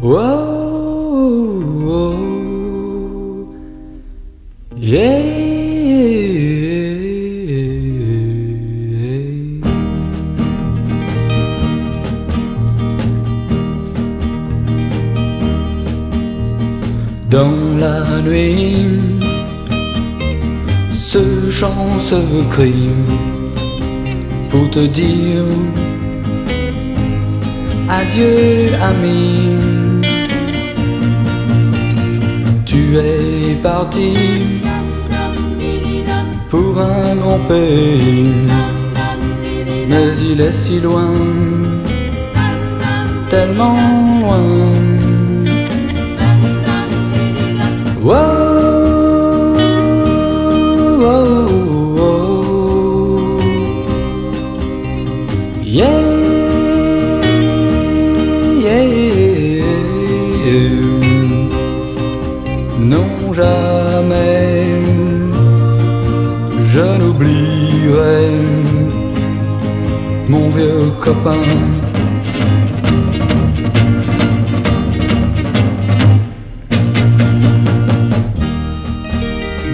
Whoa, whoa, yeah. Dans la nuit, ce chant se crie pour te dire adieu ami. Tu es parti pour un grand pays, mais il est si loin, tellement loin. Mon vieux copain.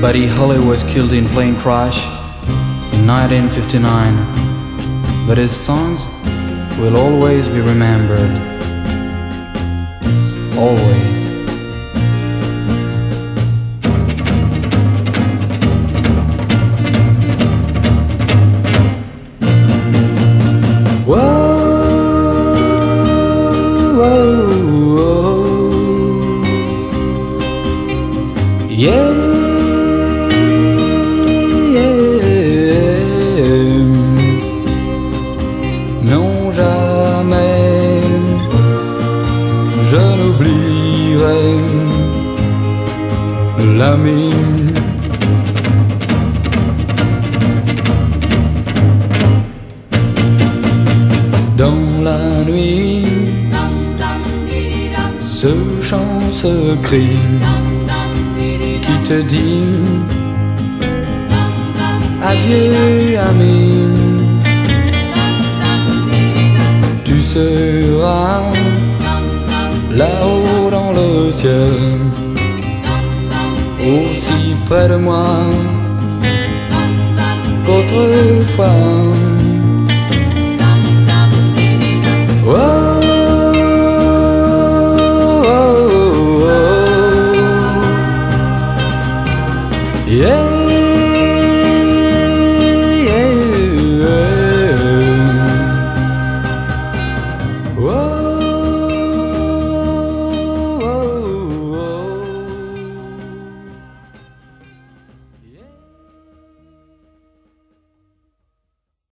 Buddy Holly was killed in plane crash in 1959, but his songs will always be remembered. Always. Non, jamais je n'oublierai l'ami. Dans la nuit, ce chant se crie te dit adieu ami. Tu seras là-haut dans le ciel, aussi près de moi qu'autrefois. Oh.